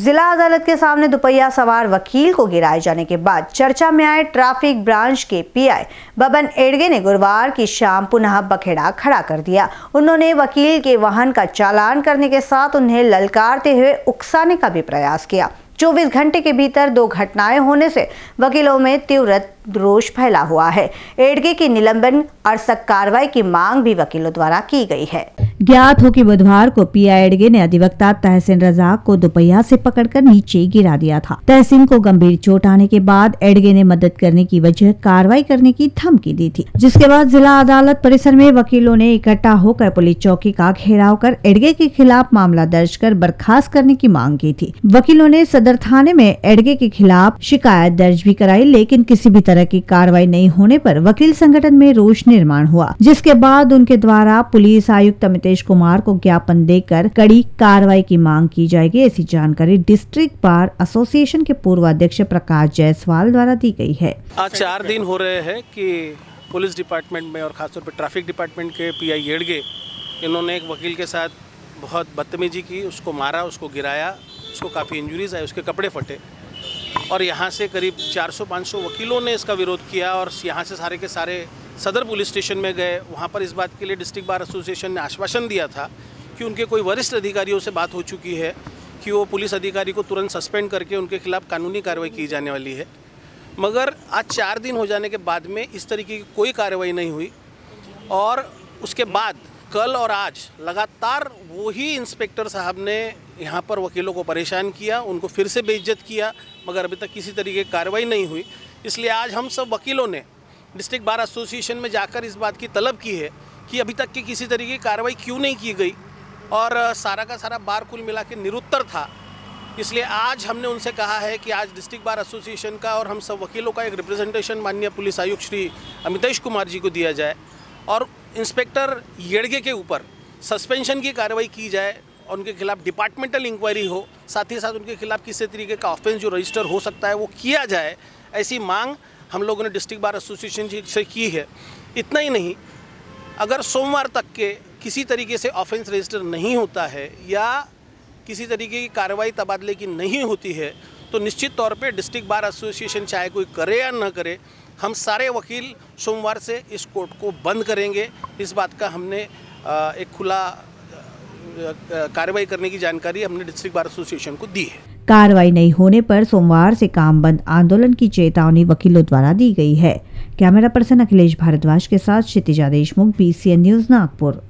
जिला अदालत के सामने दुपहिया सवार वकील को गिराए जाने के बाद चर्चा में आए ट्रैफ़िक ब्रांच के पीआई बबन एडगे ने गुरुवार की शाम पुनः बखेड़ा खड़ा कर दिया। उन्होंने वकील के वाहन का चालान करने के साथ उन्हें ललकारते हुए उकसाने का भी प्रयास किया। 24 घंटे के भीतर दो घटनाएँ होने से वकीलों में तीव्र रोष फैला हुआ है। एडगे की निलंबन सख्त कार्रवाई की मांग भी वकीलों द्वारा की गई है। ज्ञात हो कि बुधवार को पीआईएडगे ने अधिवक्ता तहसीन रजाक को दोपहिया से पकड़कर नीचे गिरा दिया था। तहसीन को गंभीर चोट आने के बाद एडगे ने मदद करने की वजह कार्रवाई करने की धमकी दी थी, जिसके बाद जिला अदालत परिसर में वकीलों ने इकट्ठा होकर पुलिस चौकी का घेराव कर एडगे के खिलाफ मामला दर्ज कर बर्खास्त करने की मांग की थी। वकीलों ने सदर थाने में एडगे के खिलाफ शिकायत दर्ज भी कराई, लेकिन किसी भी तरह की कार्रवाई नहीं होने आरोप वकील संगठन में रोष निर्माण हुआ, जिसके बाद उनके द्वारा पुलिस आयुक्त अमितेश कुमार को ज्ञापन देकर कड़ी कार्रवाई की मांग की जाएगी। ऐसी जानकारी डिस्ट्रिक्ट बार एसोसिएशन के पूर्व अध्यक्ष प्रकाश जायसवाल द्वारा दी गई है। आज चार दिन हो रहे हैं कि पुलिस डिपार्टमेंट में और खासतौर पर ट्रैफ़िक डिपार्टमेंट के पीआई येड़गे, इन्होंने एक वकील के साथ बहुत बदतमीजी की, उसको मारा, उसको गिराया, उसको काफ़ी इंजरीज आए, उसके कपड़े फटे। और यहाँ से करीब 400-500 वकीलों ने इसका विरोध किया और यहाँ से सारे के सारे सदर पुलिस स्टेशन में गए, वहाँ पर इस बात के लिए डिस्ट्रिक्ट बार एसोसिएशन ने आश्वासन दिया था कि उनके कोई वरिष्ठ अधिकारियों से बात हो चुकी है कि वो पुलिस अधिकारी को तुरंत सस्पेंड करके उनके खिलाफ कानूनी कार्रवाई की जाने वाली है। मगर आज चार दिन हो जाने के बाद में इस तरीके की कोई कार्रवाई नहीं हुई और उसके बाद कल और आज लगातार वही इंस्पेक्टर साहब ने यहाँ पर वकीलों को परेशान किया, उनको फिर से बेइज्जत किया, मगर अभी तक किसी तरीके की कार्रवाई नहीं हुई। इसलिए आज हम सब वकीलों ने डिस्ट्रिक्ट बार एसोसिएशन में जाकर इस बात की तलब की है कि अभी तक की किसी तरीके की कार्रवाई क्यों नहीं की गई। और सारा का सारा बार कुल मिला के निरुत्तर था। इसलिए आज हमने उनसे कहा है कि आज डिस्ट्रिक्ट बार एसोसिएशन का और हम सब वकीलों का एक रिप्रेजेंटेशन माननीय पुलिस आयुक्त श्री अमितेश कुमार जी को दिया जाए और इंस्पेक्टर येड़गे के ऊपर सस्पेंशन की कार्रवाई की जाए और उनके खिलाफ डिपार्टमेंटल इंक्वायरी हो, साथ ही साथ उनके खिलाफ किसी तरीके का ऑफेंस जो रजिस्टर हो सकता है वो किया जाए, ऐसी मांग हम लोगों ने डिस्ट्रिक्ट बार एसोसिएशन से की है। इतना ही नहीं, अगर सोमवार तक के किसी तरीके से ऑफेंस रजिस्टर नहीं होता है या किसी तरीके की कार्रवाई तबादले की नहीं होती है तो निश्चित तौर पे डिस्ट्रिक्ट बार एसोसिएशन चाहे कोई करे या न करे, हम सारे वकील सोमवार से इस कोर्ट को बंद करेंगे। इस बात का हमने एक खुला कार्रवाई करने की जानकारी हमने डिस्ट्रिक्ट बार एसोसिएशन को दी है। कार्रवाई नहीं होने पर सोमवार से काम बंद आंदोलन की चेतावनी वकीलों द्वारा दी गई है। कैमरा पर्सन अखिलेश भारद्वाज के साथ क्षितिजा देशमुख बी न्यूज़ नागपुर।